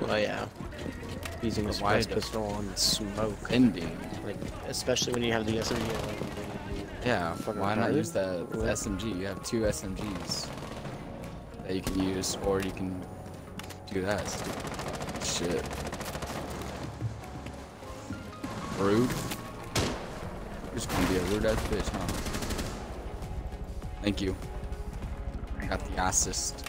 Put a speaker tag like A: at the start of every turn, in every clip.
A: Well, yeah. Using a suppressed
B: the-
A: pistol on smoke,
B: Ending.
A: like especially when you have the SMG. Like,
B: Yeah, why not use the? SMG? You have two SMGs that you can use, or you can do that. Shit. Rude. You're just gonna be a rude ass bitch, huh? Thank you. I got the assist.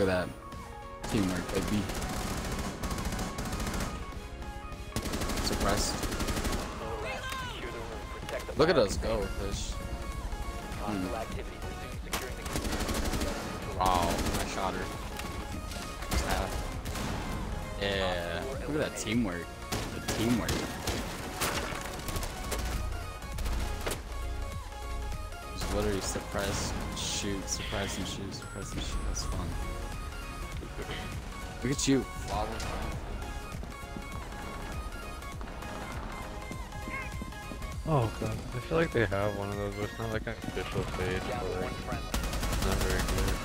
B: Look at that. Teamwork, baby. Suppressed. Look at us go, fish.
C: The
B: Wow, I shot her. Yeah. Look at that teamwork. The teamwork. Just literally suppress, shoot, suppress and shoot, suppress and shoot. That's fun. Look at you.
D: Oh god, I feel like they have one of those, but it's not like an official page, so like, not very clear.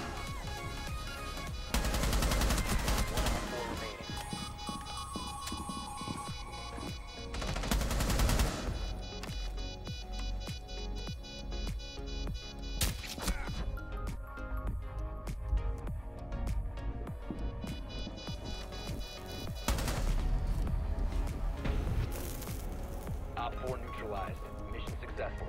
C: Neutralized. Mission successful.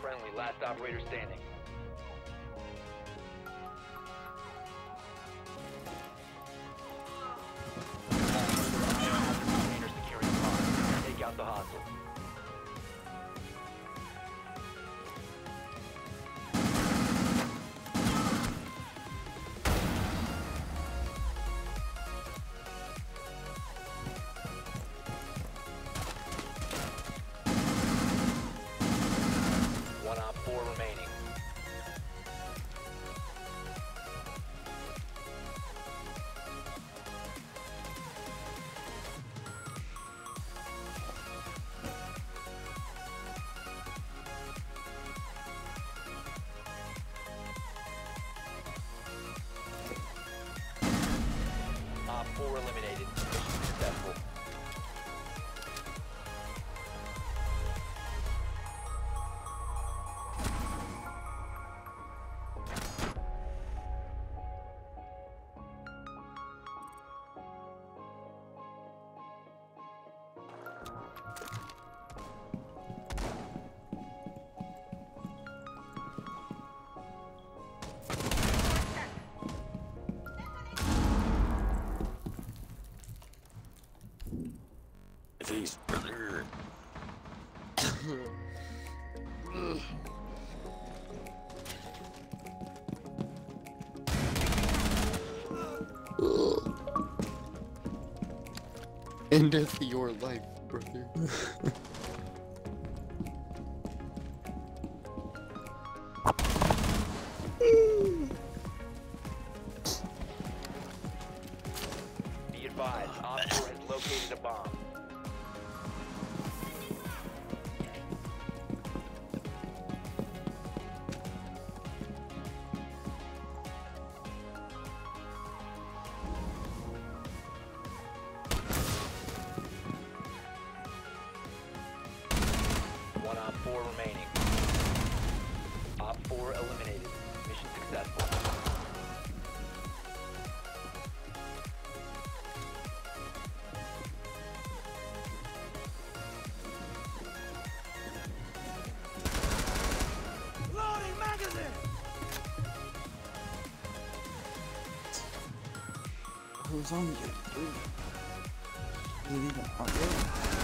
C: Friendly, last operator standing.
B: Jeez. Endeth your life, brother.
C: eliminated. Mission successful. Loading magazine!
B: Who's on you?
C: One Op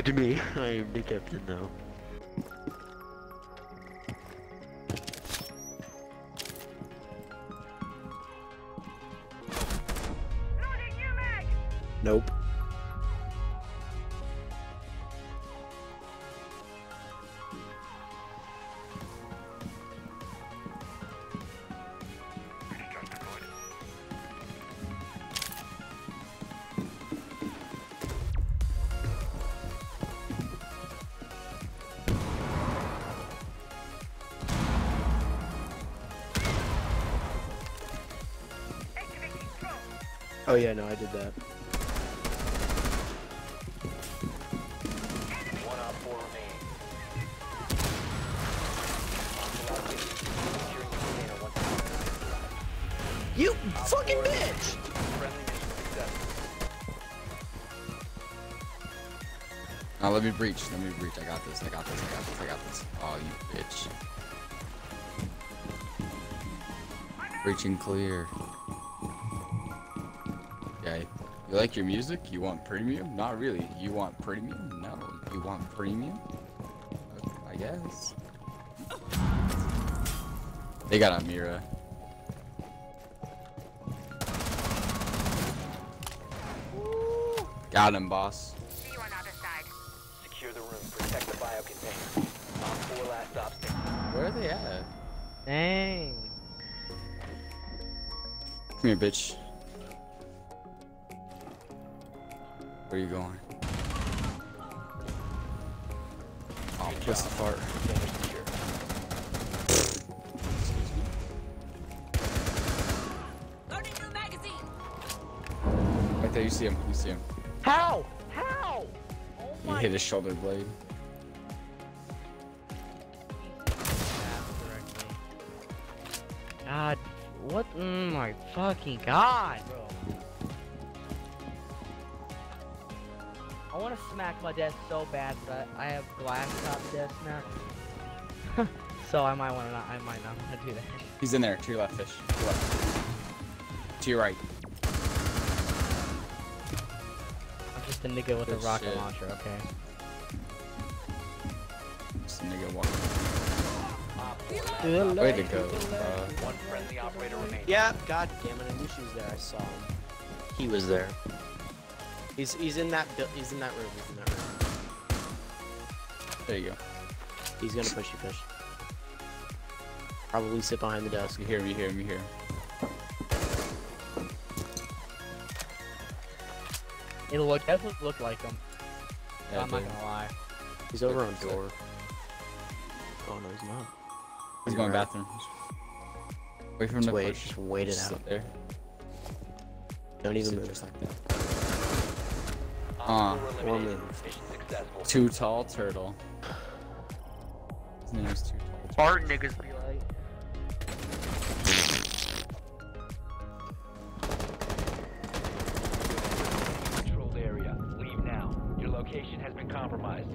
A: At me, I am the captain now. Oh yeah, no, I did that.
C: One op four remaining. Hostile activity. Securing the container once again.
A: You fucking bitch!
C: Friendly mission successful.
B: Now let me breach. Let me breach. I got this. I got this. I got this. I got this. Oh, you bitch. Breaching clear. Yeah. You like your music? You want premium? Not really. You want premium? No. You want premium? I guess. They got Amira. Got him, boss.
E: See you on the other side.
C: Secure the room. Protect the bio container. Op four last stop standing.
B: Where are they at?
F: Dang.
B: Come here, bitch. Where are you going? Oh, pussy fart.
C: Container secure.
B: Excuse me.
E: Loading new magazine.
B: Right there, you see him. You see him.
F: How? How? Oh
B: You hit his shoulder blade.
F: God, what? Oh my fucking god, bro. I want to smack my desk so bad, but I have glass top desk now. so I might want to not. I might not want to do that.
B: He's in there. To your left, fish. To your left. To your right.
F: I'm just a nigga with a rocket
B: shit.
F: launcher. Okay.
B: Just a nigga walking.
C: Op
B: Way to go. Uh,
C: One friendly operator remaining.
A: Yeah, god damn it, I knew she was there, I saw him. He was there. He's he's in that he's in that room, he's in that room.
B: There you go.
A: He's gonna push you fish. Probably sit behind the desk.
B: You hear me, hear me, hear.
F: It'll look definitely look like him.
B: Yeah,
F: I'm not gonna lie.
A: He's over on
B: Sick.
A: door. Oh no, he's not.
B: He's going
A: Right.
B: bathroom. Wait for him
A: Just
B: to
A: wait,
B: push.
A: just wait it
B: Just
A: out.
B: sit there.
A: Don't even
B: Sit
A: move.
B: just like that. Uh,
C: four
A: or
C: eliminated.
A: move.
C: Mission successful.
B: Too tall turtle. His name is too tall.
F: Bart niggas be like.
C: Controlled area. Leave now. Your location has been compromised.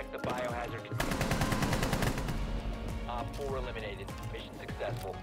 C: Protect the biohazard. Op 4 eliminated. Mission successful.